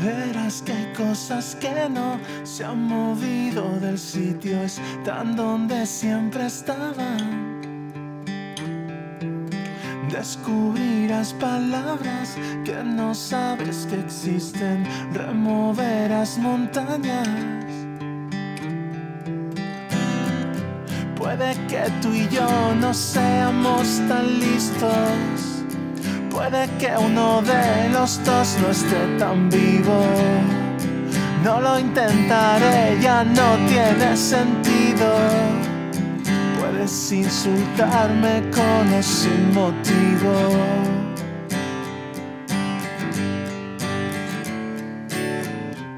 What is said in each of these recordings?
Verás que hay cosas que no se han movido del sitio, están donde siempre estaban. Descubrirás palabras que no sabes que existen, removerás montañas. Puede que tú y yo no seamos tan listos, puede que uno de los dos no esté tan vivo. No lo intentaré, ya no tiene sentido puedes insultarme con o sin motivo.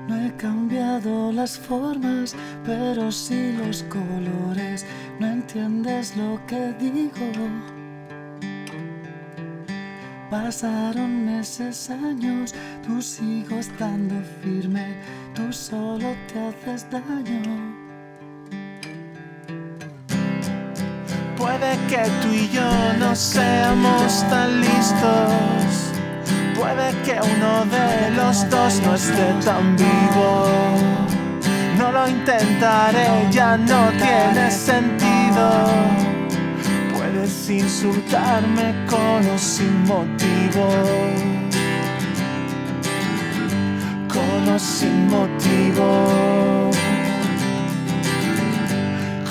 No he cambiado las formas, pero sí los colores. No entiendes lo que digo. Pasaron meses, años, tú sigo estando firme, tú solo te haces daño. Puede que tú y yo no seamos tan listos. Puede que uno de los dos no esté tan vivo. No lo intentaré, ya no tiene sentido. Insultarme con o sin motivo. Con o sin motivo.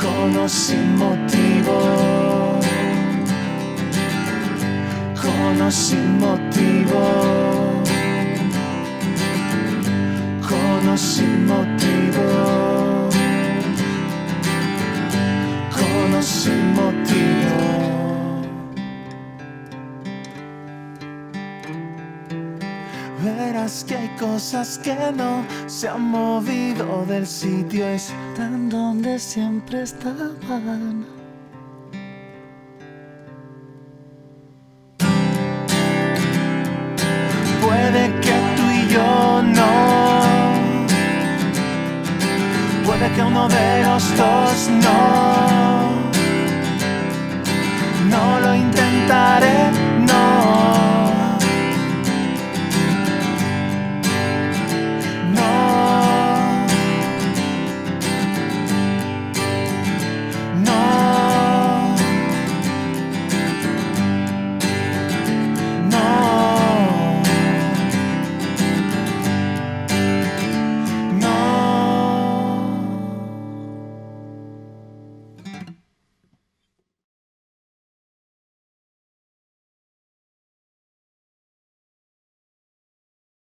Con o sin motivo, con o sin motivo, con o sin motivo, Verás que hay cosas que no se han movido del sitio, están donde siempre estaban. Puede que tú y yo no. Puede que uno de los dos no.